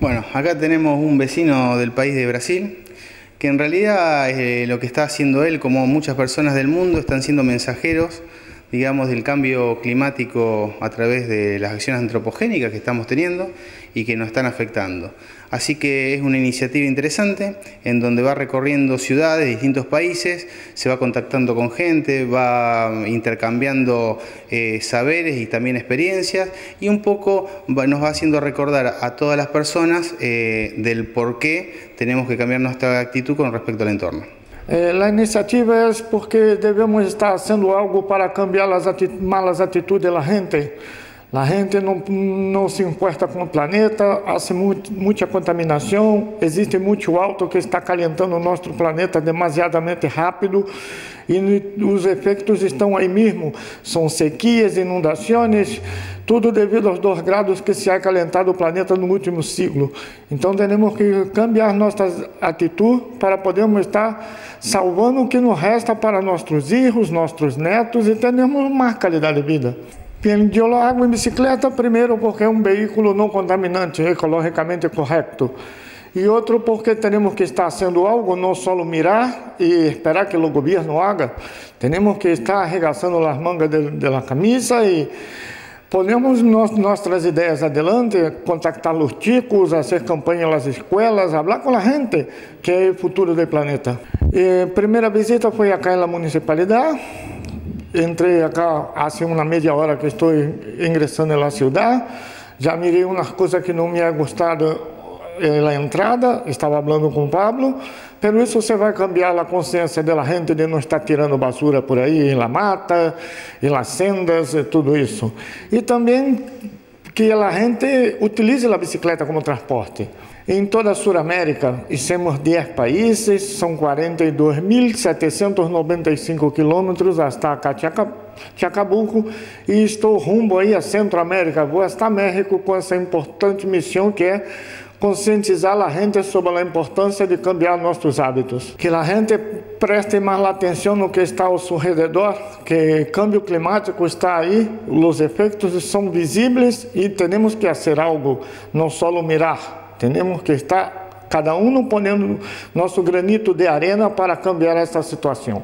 Bueno, acá tenemos un vecino del país de Brasil que en realidad eh, lo que está haciendo él, como muchas personas del mundo, están siendo mensajeros digamos, del cambio climático a través de las acciones antropogénicas que estamos teniendo y que nos están afectando. Así que es una iniciativa interesante en donde va recorriendo ciudades, distintos países, se va contactando con gente, va intercambiando eh, saberes y también experiencias y un poco nos va haciendo recordar a todas las personas eh, del por qué tenemos que cambiar nuestra actitud con respecto al entorno. É, a iniciativa é porque devemos estar fazendo algo para cambiar as malas atitudes da gente. A gente não, não se importa com o planeta, há muita contaminação, existe muito alto que está calentando o nosso planeta demasiadamente rápido e os efeitos estão aí mesmo. São sequias, inundações, tudo devido aos dois graus que se ha calentado o planeta no último ciclo. Então temos que cambiar nossa atitude para podermos estar salvando o que nos resta para nossos filhos, nossos netos e termos mais qualidade de vida. Pendiolo água em bicicleta, primeiro porque é um veículo não contaminante, ecologicamente correto. E outro porque temos que estar fazendo algo, não só mirar e esperar que o governo haga. Temos que estar arregaçando as mangas da camisa e Ponemos nossas ideias adelante, contactar os chicos, fazer campanha nas escolas, falar com a gente, que é o futuro do planeta. E, primeira visita foi acá na municipalidade, Entrei acá há uma meia hora que estou ingressando na cidade. Já mirei umas coisas que não me ha na entrada, estava falando com Pablo. Por isso vai cambiar a consciência da gente de não estar tirando basura por aí, na mata, nas sendas e tudo isso. E também que a gente utilize a bicicleta como transporte. Em toda a Sul-América, temos 10 países, são 42.795 quilômetros até Chacabuco e estou rumo aí a Centro-América, vou até México com essa importante missão que é conscientizar a gente sobre a importância de cambiar nossos hábitos. Que a gente preste mais atenção no que está ao seu redor, que o câmbio climático está aí, os efeitos são visíveis e temos que fazer algo, não só mirar. Temos que estar cada um ponendo nosso granito de arena para cambiar essa situação.